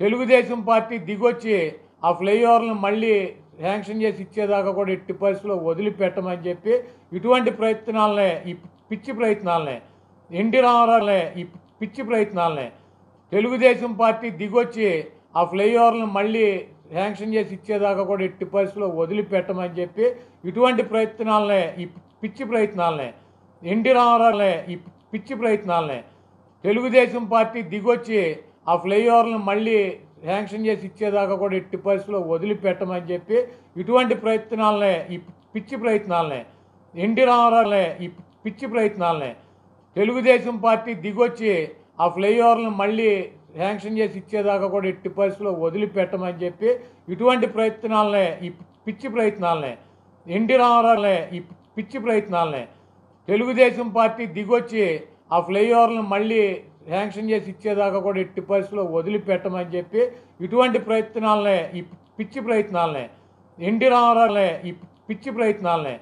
Telugu Desam party దిగొచ్చి ఆ ఫ్లైఓవర్లను మళ్ళీ శాంక్షన్ చేసి ఇచ్చేదాకా కూడా ఎట్టి పరిస్థితుల్లో వదిలిపెట్టమని చెప్పి ఇటువంటి ప్రయత్నాలనే ఈ పిచ్చి ప్రయత్నాలనే ఎన్టీ రామారావునే ఈ పిచ్చి ప్రయత్నాలనే తెలుగుదేశం పార్టీ దిగొచ్చి ఆ ఫ్లైఓవర్లను మళ్ళీ శాంక్షన్ చేసి ఇచ్చేదాకా కూడా ఎట్టి పరిస్థితుల్లో వదిలిపెట్టమని చెప్పి ఇటువంటి ప్రయత్నాలనే ఈ పిచ్చి ప్రయత్నాలనే ఎన్టీ రామారావునే ఈ పిచ్చి ప్రయత్నాలనే తెలుగుదేశం పార్టీ దిగొచ్చి ఆ ఫ్లైఓవర్లను మళ్ళీ శాంక్షన్ చేసి ఇచ్చేదాకా కూడా ఎట్టి పరిస్థితుల్లో వదిలిపెట్టమని చెప్పి ఇటువంటి ప్రయత్నాలనే ఈ పిచ్చి ప్రయత్నాలనే ఎన్టీ రామారావునే ఈ పిచ్చి ప్రయత్నాలనే తెలుగుదేశం పార్టీ దిగొచ్చి ఆ ఫ్లైఓవర్లను మళ్ళీ శాంక్షన్ చేసి ఇచ్చేదాకా కూడా ఎట్టి పరిస్థితుల్లో వదిలిపెట్టమని చెప్పి ఇటువంటి ప్రయత్నాలనే ఈ పిచ్చి ప్రయత్నాలనే ఎన్టీ రామారావునే ఈ పిచ్చి ప్రయత్నాలనే తెలుగుదేశం పార్టీ దిగొచ్చి ఆ ఫ్లైఓవర్లను మళ్ళీ శాంక్షన్ చేసి ఇచ్చేదాకా కూడా ఎట్టి పరిస్థితుల్లో వదిలిపెట్టమని చెప్పి ఇటువంటి ప్రయత్నాలనే ఈ పిచ్చి ప్రయత్నాలనే ఎన్టీ రామారావునే ఈ పిచ్చి ప్రయత్నాలనే